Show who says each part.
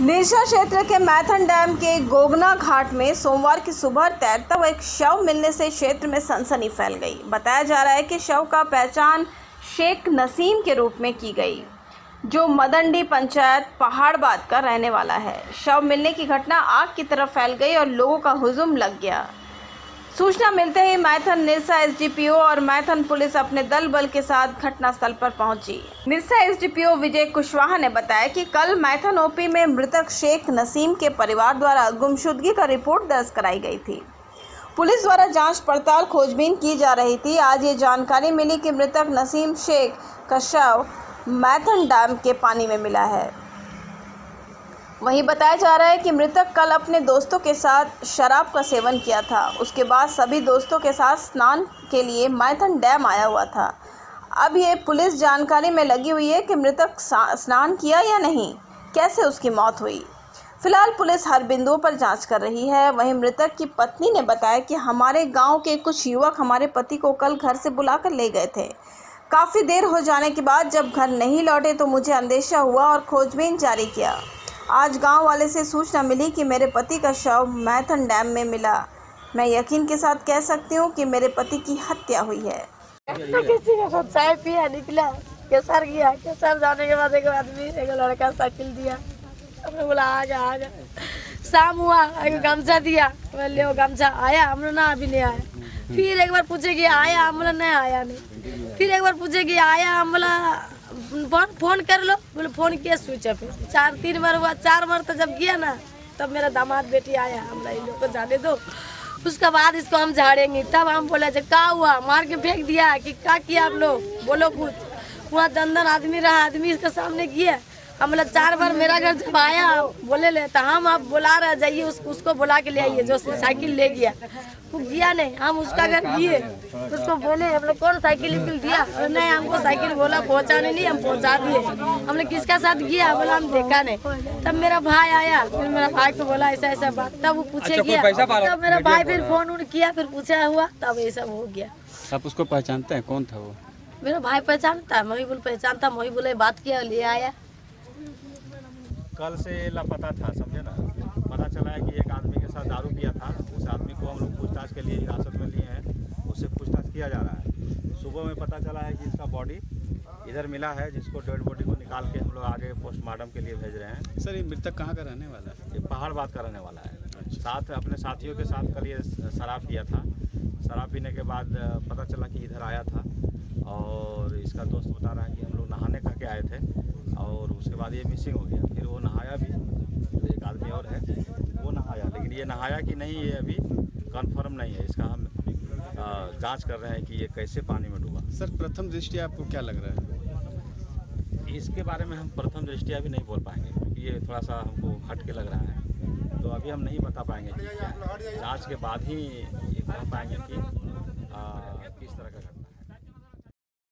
Speaker 1: निरसा क्षेत्र के मैथन डैम के गोगना घाट में सोमवार की सुबह तैरता हुआ एक शव मिलने से क्षेत्र में सनसनी फैल गई। बताया जा रहा है कि शव का पहचान शेख नसीम के रूप में की गई, जो मदंडी पंचायत पहाड़बाद का रहने वाला है। शव मिलने की घटना आग की तरफ़ फैल गई और लोगों का हुजुम लग गया। सूचना मिलते ही मैथन निरसा एसडीपीओ और मैथन पुलिस अपने दल बल के साथ घटनास्थल पर पहुँची। निरसा एसडीपीओ विजय कुशवाहा ने बताया कि कल मैथन ओपी में मृतक शेख नसीम के परिवार द्वारा गुमशुदगी का रिपोर्ट दर्ज कराई गई थी। पुलिस द्वारा जाँच पड़ताल खोजबीन की जा रही थी। आज ये जानकारी मिली कि मृतक नसीम शेख का शव मैथन डैम के पानी में मिला है। वहीं बताया जा रहा है कि मृतक कल अपने दोस्तों के साथ शराब का सेवन किया था। उसके बाद सभी दोस्तों के साथ स्नान के लिए मैथन डैम आया हुआ था। अब ये पुलिस जानकारी में लगी हुई है कि मृतक स्नान किया या नहीं, कैसे उसकी मौत हुई। फ़िलहाल पुलिस हर बिंदुओं पर जाँच कर रही है। वहीं मृतक की पत्नी ने बताया कि हमारे गाँव के कुछ युवक हमारे पति को कल घर से बुलाकर ले गए थे। काफ़ी देर हो जाने के बाद जब घर नहीं लौटे तो मुझे अंदेशा हुआ और खोजबीन जारी किया। आज गाँव वाले से सूचना मिली कि मेरे पति का शव मैथन डैम में मिला। मैं यकीन के साथ कह सकती हूँ कि मेरे पति की हत्या हुई है।
Speaker 2: तो किसी के चाय पिया निकला। केसर गया केसर जाने के बाद एक आदमी, एक लड़का साइकिल दिया। हमने बोला आ जा आ जा शाम हुआ, एक गमछा दिया। मैं ले गमछा आया। हम लोग ना, अभी नहीं आया। फिर एक बार पूछे कि आया हम लोग नहीं आया। नहीं। फिर एक बार पूछे कि आया हम बोला फ़ोन फ़ोन कर लो। बोले, फ़ोन किया स्विच ऑफ़ है? चार, तीन बार हुआ, चार बार तो जब गया ना, तब मेरा दामाद बेटी आया। हम इन लोग को जाने दो। उसके बाद इसको हम झाड़ेंगे। तब हम बोले क्या हुआ? मार के फेंक दिया कि का किया आप लोग? बोलो कुछ वहाँ दंदन आदमी रहा, आदमी इसके सामने किया। हम बोला चार बार मेरा घर जब आया बोले ले तो हम आप बुला रहे जाइए उस, उसको बुला के ले आइए जो साइकिल ले गया। वो गया नहीं हम उसका घर दिए। उसको बोले हम लोग कौन साइकिल दिया? नहीं हमको साइकिल बोला पहुँचाने नहीं हम पहुँचा दिए। हमने किसका साथ किया? बोला हम देखा नहीं। तब मेरा भाई आया फिर मेरा भाई को बोला ऐसा ऐसा बात। तब वो पूछे
Speaker 3: अच्छा,
Speaker 2: गया। तब मेरा भाई फिर फ़ोन उन किया फिर पूछा हुआ तब ये सब हो गया।
Speaker 3: आप उसको पहचानते हैं? कौन था वो?
Speaker 2: मेरा भाई पहचानता है बोल पहचानता मोही बोले बात किया ले आया।
Speaker 4: कल से लापता था समझे ना? पता चला है कि एक आदमी के साथ दारू पिया था। उस आदमी को हम लोग पूछताछ के लिए हिरासत में लिए हैं। उससे पूछताछ किया जा रहा है। सुबह में पता चला है कि इसका बॉडी इधर मिला है जिसको डेड बॉडी को निकाल के हम लोग आगे पोस्टमार्टम के लिए भेज रहे हैं।
Speaker 3: सर ये मृतक कहाँ का रहने वाला है?
Speaker 4: ये पहाड़ बात का रहने वाला है। साथ अपने साथियों के साथ कल ये शराब पिया था। शराब पीने के बाद पता चला कि इधर आया था। और इसका दोस्त बता रहा है कि हम लोग नहाने करके आए थे और उसके बाद ये मिसिंग हो गया। फिर वो नहाया भी तो एक आदमी और है वो नहाया। लेकिन ये नहाया कि नहीं ये अभी कन्फर्म नहीं है। इसका हम जाँच कर रहे हैं कि ये कैसे पानी में डूबा।
Speaker 3: सर प्रथम दृष्टि आपको क्या लग रहा है?
Speaker 4: इसके बारे में हम प्रथम दृष्टि अभी नहीं बोल पाएँगे क्योंकि ये थोड़ा सा हमको हट के लग रहा है। तो अभी हम नहीं बता पाएँगे जाँच के बाद ही ये कह पाएँगे कि आ, किस तरह का